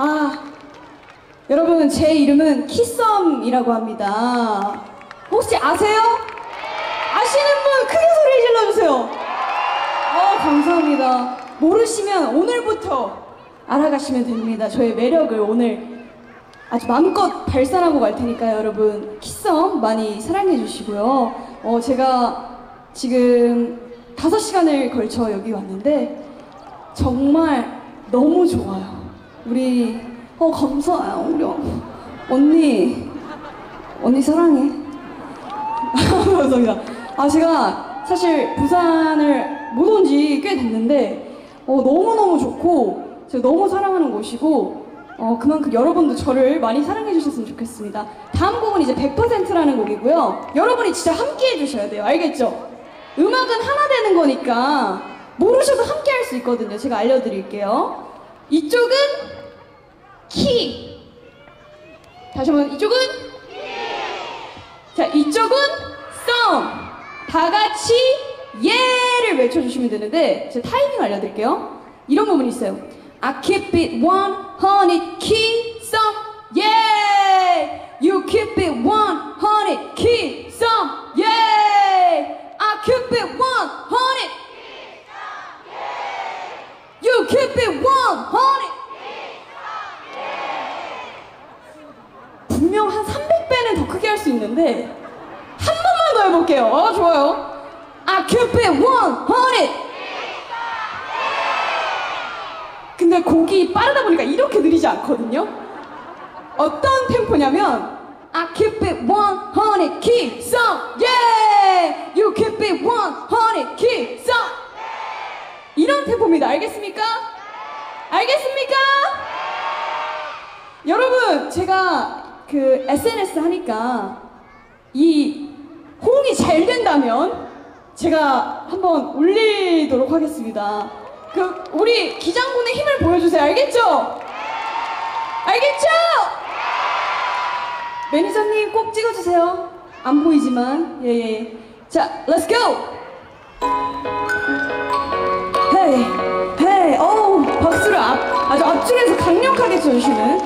아, 여러분, 제 이름은 키썸이라고 합니다. 혹시 아세요? 아시는 분 크게 소리 질러주세요. 어, 감사합니다. 모르시면 오늘부터 알아가시면 됩니다. 저의 매력을 오늘 아주 마음껏 발산하고 갈 테니까요, 여러분. 키썸 많이 사랑해 주시고요. 어, 제가 지금 다섯 시간을 걸쳐 여기 왔는데 정말 너무 좋아요. 우리 어 감사해요, 우리 언니. 언니 사랑해. 감사합니다. 아 제가 사실 부산을 못 온 지 꽤 됐는데 어, 너무 너무 좋고 제가 너무 사랑하는 곳이고 어, 그만큼 여러분도 저를 많이 사랑해 주셨으면 좋겠습니다. 다음 곡은 이제 100%라는 곡이고요. 여러분이 진짜 함께 해주셔야 돼요. 알겠죠? 음악은 하나 되는 거니까 모르셔도 함께 할 수 있거든요. 제가 알려드릴게요. 이쪽은 키. 다시 한번 이쪽은 자 이쪽은 썸. 다 같이 예를 외쳐주시면 되는데 제가 타이밍 알려드릴게요. 이런 부분이 있어요. I keep it one honey key some yeah. You keep it one honey key some yeah. I keep it one honey. You keep it one honey. 있는데 한 번만 더 해볼게요. 아 좋아요. I it one honey. 근데 곡이 빠르다 보니까 이렇게 느리지 않거든요. 어떤 템포냐면 I it one honey keep some yeah. You it one honey keep some. 이런 템포입니다. 알겠습니까? 알겠습니까? 여러분, 제가 그 SNS 하니까 이 호응이 잘 된다면 제가 한번 올리도록 하겠습니다. 그 우리 기장군의 힘을 보여주세요. 알겠죠? 알겠죠? 매니저님 꼭 찍어주세요. 안 보이지만 예예. 자, let's. 헤이, 헤이, 어우, 박수를 앞, 아주 앞줄에서 강력하게 쳐주시는.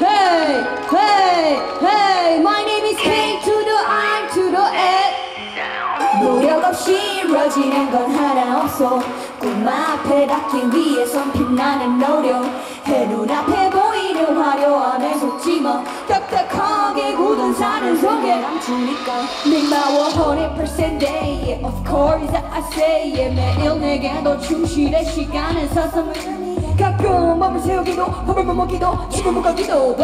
헤이, 헤이, 헤이, name is K to the I to the A. 노력 없이 이루어지는 건 하나 없어. 꿈 앞에 닿기 위해선 빛나는 노력. 해 눈앞에 보이는 화려함에 속지 마. 딱딱하게 굳은 산을 속에 감추니까. 민마워 100% day. Yeah, Of course I say yeah 매일 내게 더 충실해. 시간을 사서 가끔 몸을 세우기도 밥을 못 먹기도 죽을 못 가기도.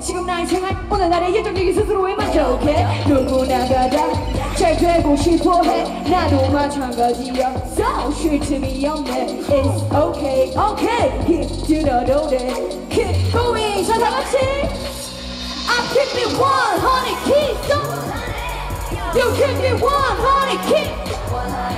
지금 나의 생활 오늘 나의 예정적인 스스로에 만족해 누구나가 다잘 되고 싶어해. 나도 마찬가지야 So 쉴 틈이 없네. It's okay okay. 힘들어도 돼 Keep going. 자 다같이. I keep one honey keep You keep one honey keep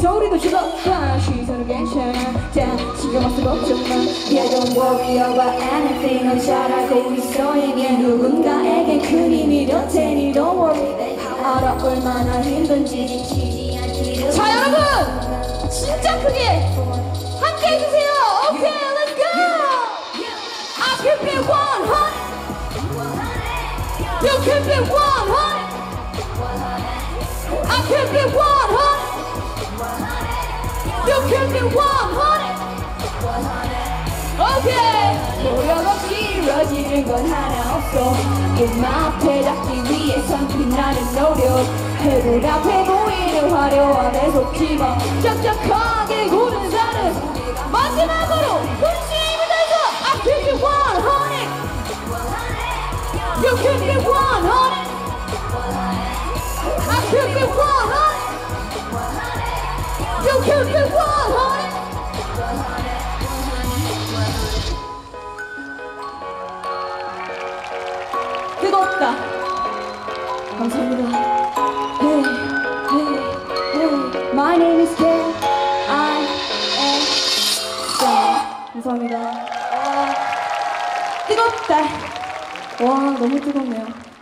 소리도 하, 시선은 괜찮아 자 신경 안 쓰고 걱정 마 Yeah don't worry about anything 넌잘 알고 있어 이미 누군가에게 큰 힘이 될 테니 Don't worry 알아 얼마나 힘든지 자 여러분 진짜 크게 함께 해주세요. 오케이, let's go. I keep it one honey. You keep it one honey. I keep it one honey. It one honey. 오케이. 노력 없이 이루어지는 건 하나 없어 꿈 앞에 닿기 위해선 빛나는 노력 해도 앞에 보이는 화려함에 속지마 짝짝하게 굳은 산은 마지막으로 뜨겁다. 감사합니다. 네, 네, 네. 감사합니다. 와, 뜨겁다. 와, 너무 뜨겁네요.